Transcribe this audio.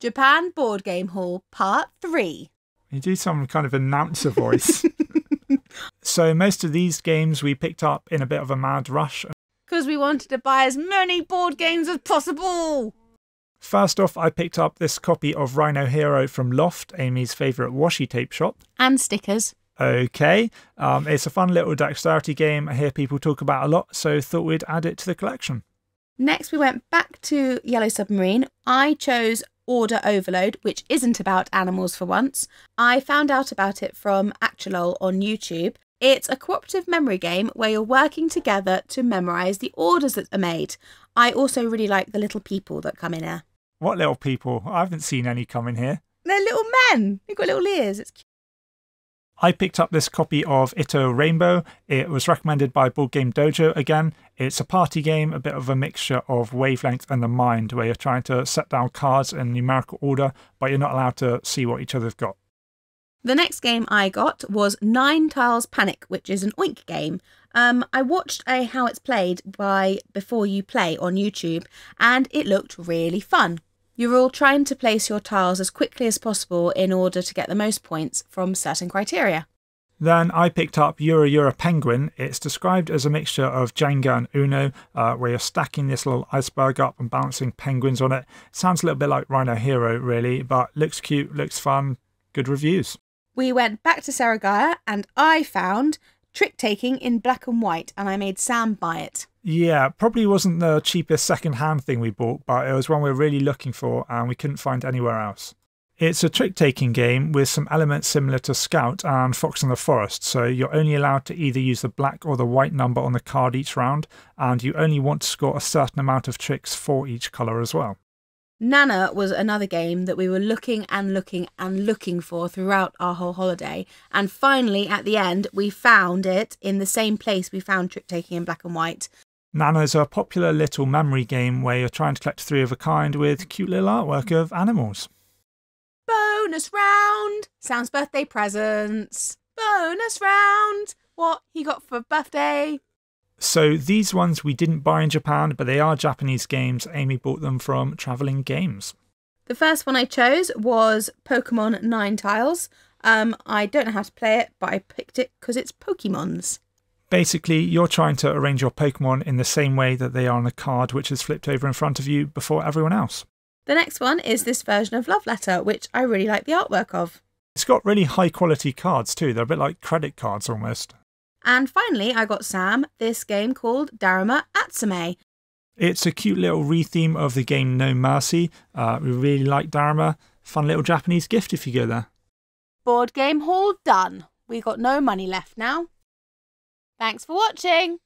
Japan Board Game Haul Part 3. You do some kind of announcer voice. so, most of these games we picked up in a bit of a mad rush. Because we wanted to buy as many board games as possible. First off, I picked up this copy of Rhino Hero from Loft, Amy's favourite washi tape shop. And stickers. Okay, um, it's a fun little dexterity game I hear people talk about a lot, so thought we'd add it to the collection. Next, we went back to Yellow Submarine. I chose Order Overload, which isn't about animals for once. I found out about it from Actualol on YouTube. It's a cooperative memory game where you're working together to memorise the orders that are made. I also really like the little people that come in here. What little people? I haven't seen any come in here. They're little men. They've got little ears. It's cute. I picked up this copy of Ito Rainbow. It was recommended by Board Game Dojo again. It's a party game, a bit of a mixture of wavelength and the mind, where you're trying to set down cards in numerical order, but you're not allowed to see what each other's got. The next game I got was Nine Tiles Panic, which is an oink game. Um, I watched a How It's Played by Before You Play on YouTube, and it looked really fun. You're all trying to place your tiles as quickly as possible in order to get the most points from certain criteria. Then I picked up Yura Yura Penguin. It's described as a mixture of Jenga and Uno, uh, where you're stacking this little iceberg up and balancing penguins on it. Sounds a little bit like Rhino Hero, really, but looks cute, looks fun, good reviews. We went back to Surugaya and I found Trick Taking in black and white, and I made Sam buy it. Yeah, probably wasn't the cheapest second-hand thing we bought, but it was one we were really looking for and we couldn't find anywhere else. It's a trick-taking game with some elements similar to Scout and Fox in the Forest, so you're only allowed to either use the black or the white number on the card each round, and you only want to score a certain amount of tricks for each colour as well. Nana was another game that we were looking and looking and looking for throughout our whole holiday. And finally, at the end, we found it in the same place we found Trick Taking in Black and White. Nana's a popular little memory game where you're trying to collect three of a kind with cute little artwork of animals. Bonus round! Sam's birthday presents. Bonus round! What he got for birthday? So these ones we didn't buy in Japan, but they are Japanese games. Amy bought them from Travelling Games. The first one I chose was Pokemon Nine Tiles. Um, I don't know how to play it, but I picked it because it's Pokemon's. Basically, you're trying to arrange your Pokemon in the same way that they are on a card which is flipped over in front of you before everyone else. The next one is this version of Love Letter, which I really like the artwork of. It's got really high quality cards too. They're a bit like credit cards almost. And finally, I got Sam this game called Daruma Atsume. It's a cute little retheme of the game No Mercy. Uh, we really like Daruma. Fun little Japanese gift if you go there. Board game haul done. We got no money left now. Thanks for watching.